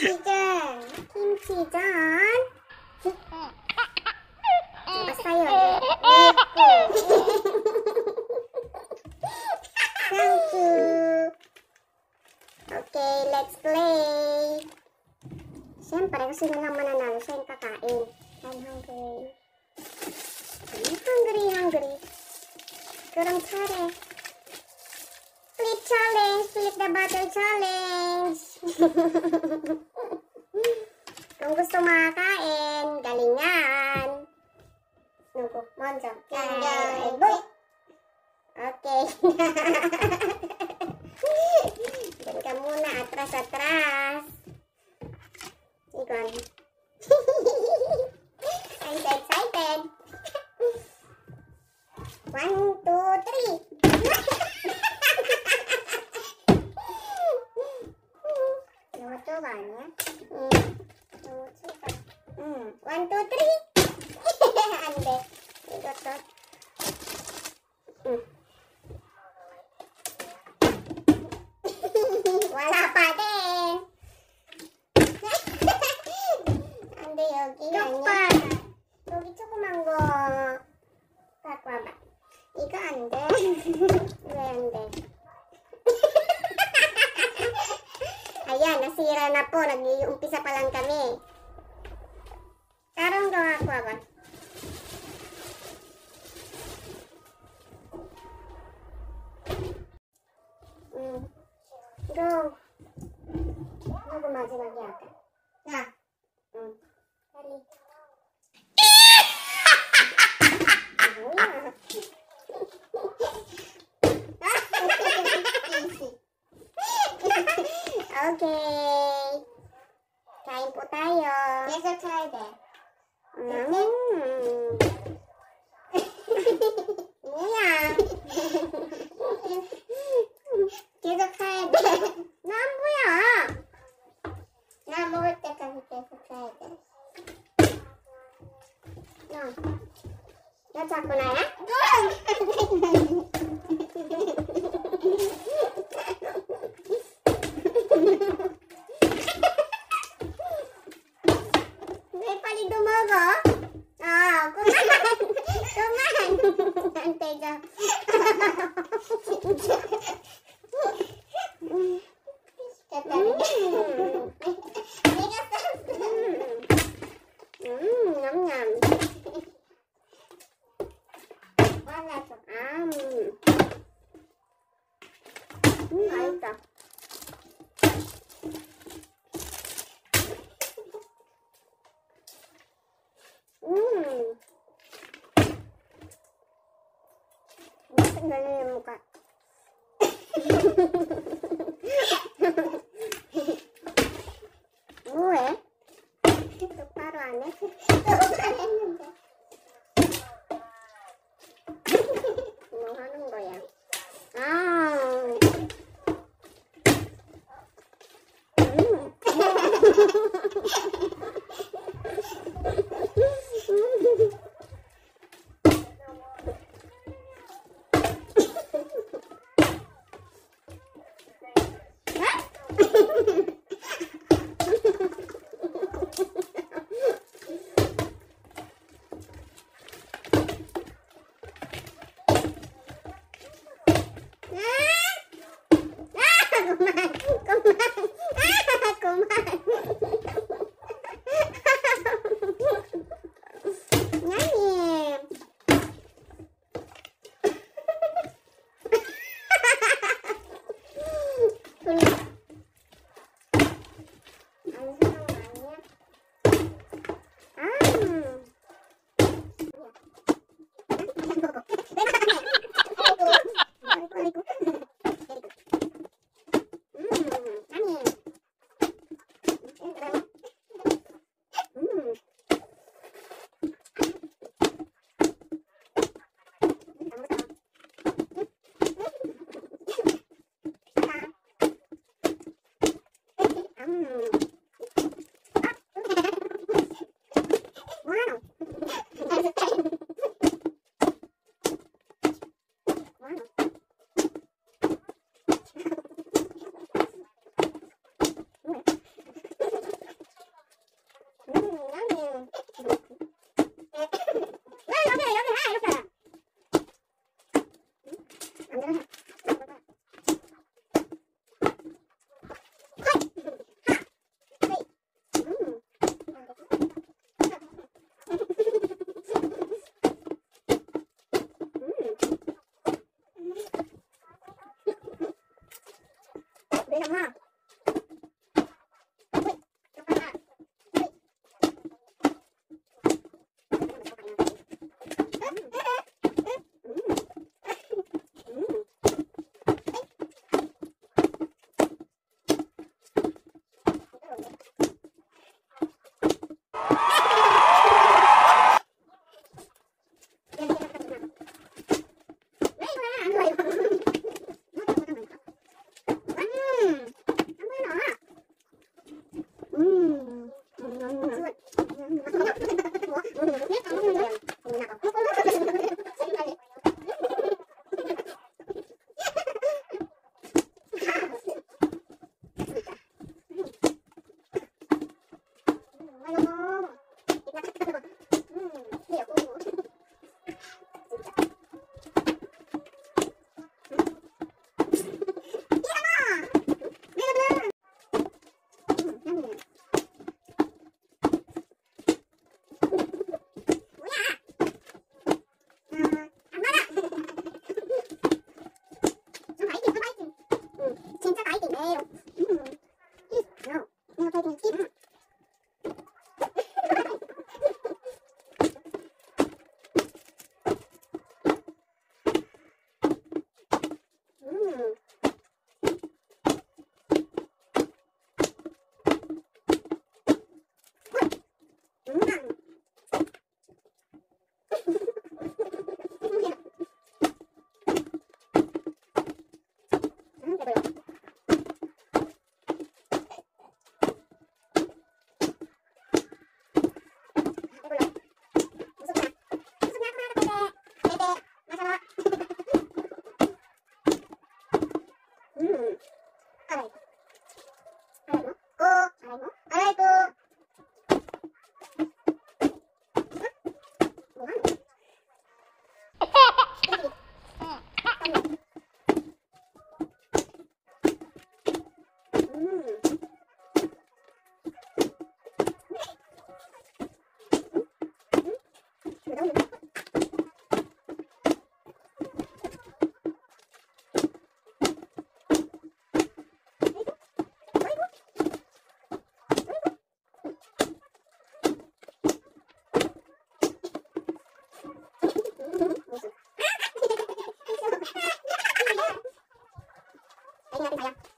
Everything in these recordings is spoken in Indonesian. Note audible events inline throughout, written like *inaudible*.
시작. Masaya. Thank you. Okay, let's play. Siyempre, kasi na lang mananalo, siya yung kakain. I'm hungry. I'm hungry, hungry. 그럼 차례. flip challenge, flip the battle challenge. *laughs* Kung gusto makakain, galingan. Nugo, monzo. Kay. Okay. *laughs* Diyan ka muna, atras-atras. Ikon. I'm so excited. One, two, three. Duwende. *laughs* Ayan, nasira na po. Nag-iumpisa pa lang kami. Karong gawa ko ba? Mm. Go. Ano gumagawa ka? Na. Mm. Dali. Okay. Kain po tayo. Keso tayo de. Mm. 뭐야? 계속 가야 돼. 난 뭐야? 나 먹을 때까지 계속 가야 돼. 너, 너 자꾸 나야? 음. 음. 내가 쌌어. 음, 냠냠. nggak ada yang muka. má con má them up. transmitir Ini natin sayang.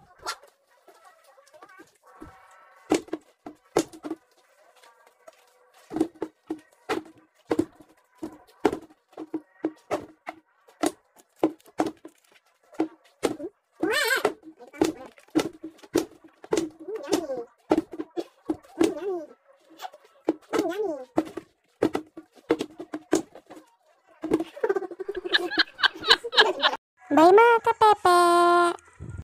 Bye mga!